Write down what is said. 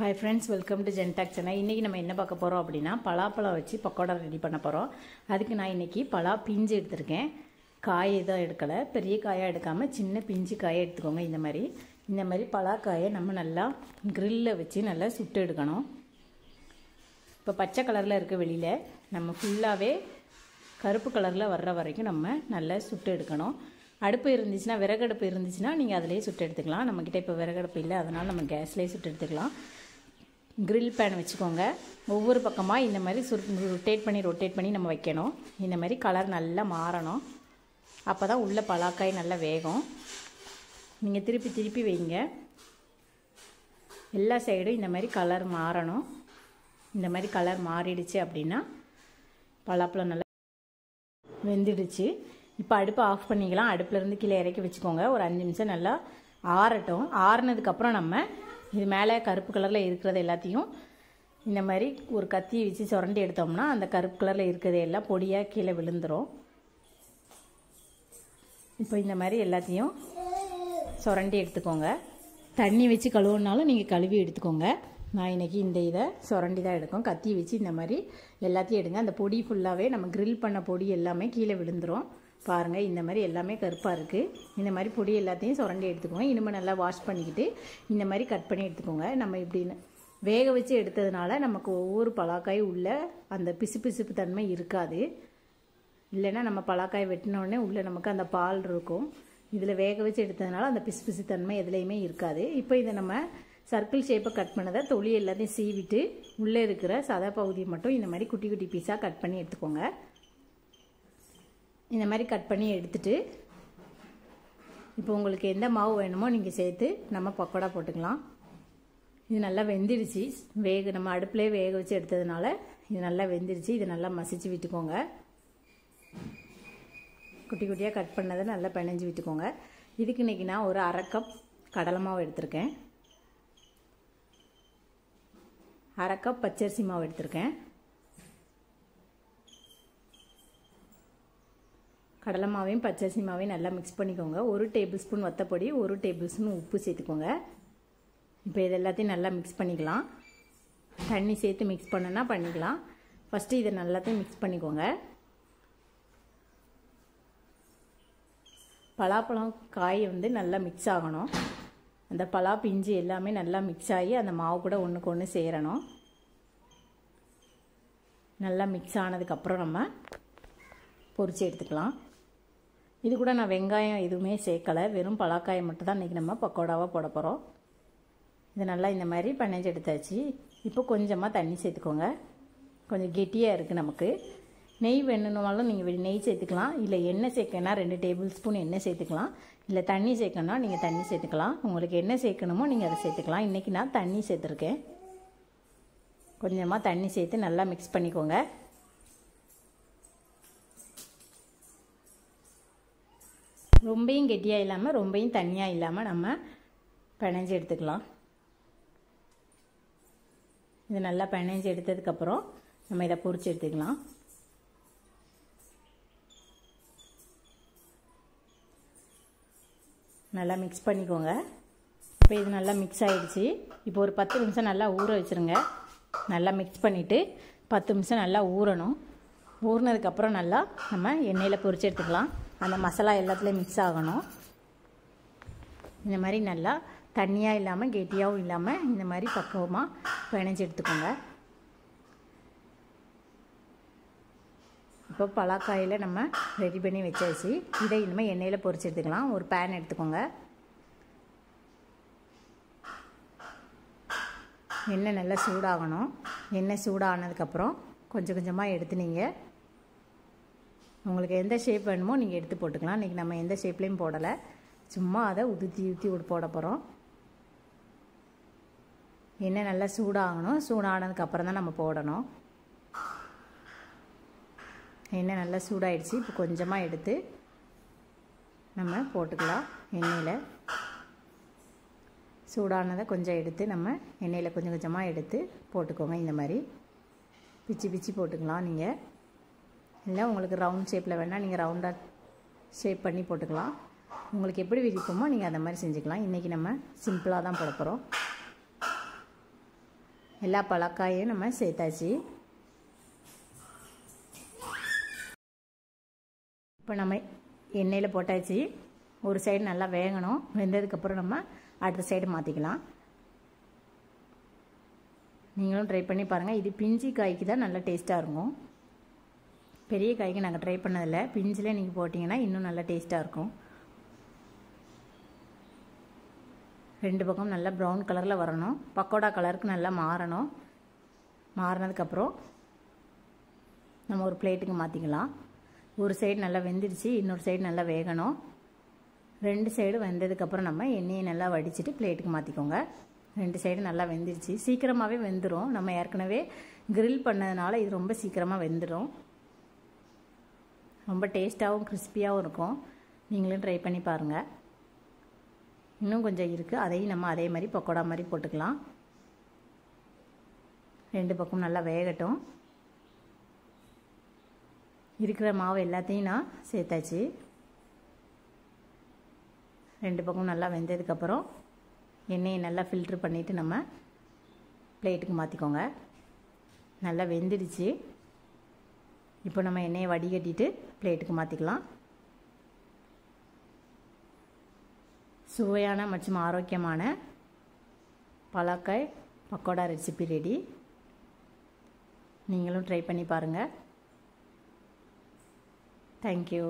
Hi friends welcome to ஜென்டாக் channel இன்றைக்கி நம்ம என்ன பார்க்க போகிறோம் அப்படின்னா பலாப்பழம் வச்சு பக்கோடா ரெடி பண்ண போகிறோம் அதுக்கு நான் இன்றைக்கி பலா பிஞ்சு எடுத்திருக்கேன். காய் எதுவும் எடுக்கலை. பெரிய காயாக எடுக்காமல் சின்ன பிஞ்சு காயை எடுத்துக்கோங்க இந்த மாதிரி. இந்த மாதிரி பலாக்காயை நம்ம நல்லா க்ரில்லில் வச்சு நல்லா சுட்டு எடுக்கணும். இப்போ பச்சை கலரில் இருக்க வெளியில் நம்ம ஃபுல்லாகவே கருப்பு கலரில் வர்ற வரைக்கும் நம்ம நல்லா சுட்டு எடுக்கணும். அடுப்பு இருந்துச்சுன்னா விறகடுப்பு இருந்துச்சுன்னா நீங்கள் அதிலேயே சுட்டு எடுத்துக்கலாம். நம்மக்கிட்ட இப்போ விறகடுப்பு இல்லை அதனால் நம்ம கேஸ்லேயே சுட்டு எடுத்துக்கலாம். க்ரில் பேன் வச்சுக்கோங்க. ஒவ்வொரு பக்கமாக இந்த மாதிரி சுரு ரொட்டேட் பண்ணி ரொட்டேட் பண்ணி நம்ம வைக்கணும். இந்த மாதிரி கலர் நல்லா மாறணும். அப்போ தான் உள்ள பலாக்காய் நல்லா வேகும். நீங்கள் திருப்பி திருப்பி வைங்க. எல்லா சைடும் இந்த மாதிரி கலர் மாறணும். இந்த மாதிரி கலர் மாறிடுச்சு அப்படின்னா பலாப்பழம் நல்லா வெந்துடுச்சு. இப்போ அடுப்பை ஆஃப் பண்ணிக்கலாம். அடுப்புலேருந்து கீழே இறக்கி வச்சுக்கோங்க. ஒரு அஞ்சு நிமிஷம் நல்லா ஆறட்டும். ஆறுனதுக்கப்புறம் நம்ம இது மேலே கருப்பு கலரில் இருக்கிறது எல்லாத்தையும் இந்த மாதிரி ஒரு கத்தியை வச்சு சுரண்டி எடுத்தோம்னா அந்த கருப்பு கலரில் இருக்கிறது எல்லாம் பொடியாக கீழே விழுந்துடும் இப்போ இந்த மாதிரி எல்லாத்தையும் சுரண்டி எடுத்துக்கோங்க. தண்ணி வச்சு கழுவுனாலும் நீங்கள் கழுவி எடுத்துக்கோங்க. நான் இன்றைக்கி இந்த இதை சுரண்டி தான் எடுக்கும். கத்தி வச்சு இந்த மாதிரி எல்லாத்தையும் எடுங்க. அந்த பொடி ஃபுல்லாகவே நம்ம க்ரில் பண்ண பொடி எல்லாமே கீழே விழுந்துடும் பாருங்கள் இந்த மாதிரி எல்லாமே கருப்பாக இருக்குது இந்த மாதிரி பொடி எல்லாத்தையும் சுரண்டி எடுத்துக்கோங்க. இனிமேல் நல்லா வாஷ் பண்ணிக்கிட்டு இந்த மாதிரி கட் பண்ணி எடுத்துக்கோங்க. நம்ம இப்படின்னு வேக வச்சு எடுத்ததுனால நமக்கு ஒவ்வொரு பலாக்காயும் உள்ள அந்த பிசுபிசுப்பு தன்மை இருக்காது. இல்லைன்னா நம்ம பலாக்காய் வெட்டினோடனே உள்ளே நமக்கு அந்த பால் இருக்கும். இதில் வேக வச்சு எடுத்ததுனால அந்த பிசுபிசு தன்மை எதுலேயுமே இருக்காது. இப்போ இதை நம்ம சர்க்கிள் ஷேப்பை கட் பண்ணதை தொளி எல்லாத்தையும் சீவிட்டு உள்ளே இருக்கிற சத பகுதியை மட்டும் இந்த மாதிரி குட்டி குட்டி பீஸாக கட் பண்ணி எடுத்துக்கோங்க. இந்த மாதிரி கட் பண்ணி எடுத்துட்டு இப்போ உங்களுக்கு எந்த மாவு வேணுமோ நீங்கள் சேர்த்து நம்ம பக்கோடா போட்டுக்கலாம். இது நல்லா வெந்துடுச்சு. வேக நம்ம அடுப்புலேயே வேக வச்சு எடுத்ததுனால இது நல்லா வெந்துடுச்சு. இது நல்லா மசிச்சு விட்டுக்கோங்க. குட்டி குட்டியாக கட் பண்ணதை நல்லா பிணைஞ்சு விட்டுக்கோங்க. இதுக்கு இன்றைக்கி நான் ஒரு அரை கப் கடலை மாவு எடுத்திருக்கேன். அரை கப் பச்சரிசி மாவு எடுத்திருக்கேன். கடலை மாவையும் பச்சரிசி மாவையும் நல்லா மிக்ஸ் பண்ணிக்கோங்க. ஒரு டேபிள் ஸ்பூன் வத்தப்பொடி ஒரு டேபிள் ஸ்பூன் உப்பு சேர்த்துக்கோங்க. இப்போ இது எல்லாத்தையும் நல்லா மிக்ஸ் பண்ணிக்கலாம். தண்ணி சேர்த்து மிக்ஸ் பண்ணுன்னா பண்ணிக்கலாம். ஃபஸ்ட்டு இதை நல்லாத்தையும் மிக்ஸ் பண்ணிக்கோங்க. பலாப்பழம் காய் வந்து நல்லா மிக்ஸ் ஆகணும். அந்த பலா பிஞ்சு எல்லாமே நல்லா மிக்ஸ் ஆகி அந்த மாவு கூட ஒன்றுக்கு ஒன்று சேரணும். நல்லா மிக்ஸ் ஆனதுக்கப்புறம் நம்ம பொரிச்சு எடுத்துக்கலாம். இது கூட நான் வெங்காயம் எதுவுமே சேர்க்கலை. வெறும் பலாக்காயை மட்டும் தான் இன்றைக்கி நம்ம பக்கோடாவாக போட போகிறோம் இது நல்லா இந்த மாதிரி பிணைஞ்சு எடுத்தாச்சு. இப்போ கொஞ்சமாக தண்ணி சேர்த்துக்கோங்க. கொஞ்சம் கெட்டியாக இருக்குது நமக்கு. நெய் வேணுன்னாலும் நீங்கள் நெய் சேர்த்துக்கலாம். இல்லை எண்ணெய் சேர்க்கணும்னா ரெண்டு டேபிள் ஸ்பூன் எண்ணெய் சேர்த்துக்கலாம். இல்லை தண்ணி சேர்க்கணும்னா நீங்கள் தண்ணி சேர்த்துக்கலாம். உங்களுக்கு என்ன சேர்க்கணுமோ நீங்கள் அதை சேர்த்துக்கலாம். இன்றைக்கி நான் தண்ணி சேர்த்துருக்கேன். கொஞ்சமாக தண்ணி சேர்த்து நல்லா மிக்ஸ் பண்ணிக்கோங்க. ரொம்பையும் கெட்டியாக இல்லாமல் ரொம்பையும் தண்ணியாக இல்லாமல் நம்ம பிணைஞ்சு எடுத்துக்கலாம். இது நல்லா பிணைஞ்சு எடுத்ததுக்கப்புறம் நம்ம இதை பொறிச்சு எடுத்துக்கலாம். நல்லா மிக்ஸ் பண்ணிக்கோங்க. இப்போ இது நல்லா மிக்ஸ் ஆகிடுச்சு இப்போ ஒரு பத்து நிமிஷம் நல்லா ஊற வச்சுருங்க. நல்லா மிக்ஸ் பண்ணிவிட்டு பத்து நிமிஷம் நல்லா ஊறணும். ஊறினதுக்கப்புறம் நல்லா நம்ம எண்ணெயில் பொறிச்சு எடுத்துக்கலாம். அந்த மசாலா எல்லாத்துலேயும் மிக்ஸ் ஆகணும். இந்த மாதிரி நல்லா தண்ணியாக இல்லாமல் கெட்டியாகவும் இல்லாமல் இந்த மாதிரி பக்குவமாக பிணைஞ்சு எடுத்துக்கோங்க. இப்போ பலாக்காயில் நம்ம ரெடி பண்ணி வச்சாச்சு. இதை இனிமேல் எண்ணெயில் பொறிச்சு எடுத்துக்கலாம். ஒரு பேன் எடுத்துக்கோங்க. எண்ணெய் நல்லா சூடாகணும். எண்ணெய் சூடானதுக்கப்புறம் கொஞ்சம் கொஞ்சமாக எடுத்து நீங்கள் உங்களுக்கு எந்த ஷேப் வேணுமோ நீங்கள் எடுத்து போட்டுக்கலாம். இன்றைக்கி நம்ம எந்த ஷேப்லேயும் போடலை. சும்மா அதை உதுத்தி ஊற்றி போட போகிறோம் எண்ணெய் நல்லா சூடாகணும். சூடானதுக்கப்புறம் தான் நம்ம போடணும். எண்ணெய் நல்லா சூடாயிடுச்சு. இப்போ கொஞ்சமாக எடுத்து நம்ம போட்டுக்கலாம் எண்ணெயில். சூடானதை கொஞ்சம் எடுத்து நம்ம எண்ணெயில் கொஞ்சம் கொஞ்சமாக எடுத்து போட்டுக்கோங்க. இந்த மாதிரி பிச்சு பிச்சு போட்டுக்கலாம் நீங்கள் இல்லை உங்களுக்கு ரவுண்ட் ஷேப்பில் வேணால் நீங்கள் ரவுண்டாக ஷேப் பண்ணி போட்டுக்கலாம். உங்களுக்கு எப்படி விரிப்போமோ நீங்கள் அந்த மாதிரி செஞ்சுக்கலாம். இன்றைக்கி நம்ம சிம்பிளாக தான் போட போகிறோம் எல்லா பழக்காயும் நம்ம சேர்த்தாச்சு. இப்போ நம்ம எண்ணெயில் போட்டாச்சு. ஒரு சைடு நல்லா வேகணும். வெந்ததுக்கப்புறம் நம்ம அடுத்த சைடு மாற்றிக்கலாம் நீங்களும் ட்ரை பண்ணி பாருங்கள் இது பிஞ்சி காய்க்கு தான் நல்லா டேஸ்ட்டாக இருக்கும். பெரிய காய்க்கு நாங்கள் ட்ரை பண்ணதில்லை. பிஞ்சில் நீங்கள் போட்டிங்கன்னா இன்னும் நல்லா டேஸ்ட்டாக இருக்கும். ரெண்டு பக்கம் நல்லா ப்ரௌன் கலரில் வரணும். பக்கோடா கலருக்கு நல்லா மாறணும். மாறினதுக்கப்புறம் நம்ம ஒரு பிளேட்டுக்கு மாற்றிக்கலாம் ஒரு சைடு நல்லா வெந்துடுச்சு இன்னொரு சைடு நல்லா வேகணும். ரெண்டு சைடு வெந்ததுக்கப்புறம் நம்ம எண்ணெயை நல்லா வடிச்சிட்டு பிளேட்டுக்கு மாற்றிக்கோங்க ரெண்டு சைடு நல்லா வெந்துடுச்சு. சீக்கிரமாகவே வெந்துடும் நம்ம ஏற்கனவே கிரில் பண்ணதுனால இது ரொம்ப சீக்கிரமாக வெந்துடும் ரொம்ப டேஸ்ட்டாகவும் கிறிஸ்பியாகவும் இருக்கும். நீங்களும் ட்ரை பண்ணி பாருங்கள் இன்னும் கொஞ்சம் இருக்குது அதையும் நம்ம அதே மாதிரி பக்கோடா மாதிரி போட்டுக்கலாம். ரெண்டு பக்கம் நல்லா வேகட்டும். இருக்கிற மாவு எல்லாத்தையும் நான் சேர்த்தாச்சு. ரெண்டு பக்கம் நல்லா வெந்ததுக்கப்புறம் எண்ணெயை நல்லா ஃபில்ட்ரு பண்ணிவிட்டு நம்ம பிளேட்டுக்கு மாற்றிக்கோங்க நல்லா வெந்துடுச்சு. இப்போ நம்ம எண்ணெயை வடிகட்டிட்டு பிளேட்டுக்கு மாற்றிக்கலாம் சுவையான மற்றும் ஆரோக்கியமான பலாக்காய் பக்கோடா ரெசிபி ரெடி நீங்களும் ட்ரை பண்ணி பாருங்கள் தேங்க்யூ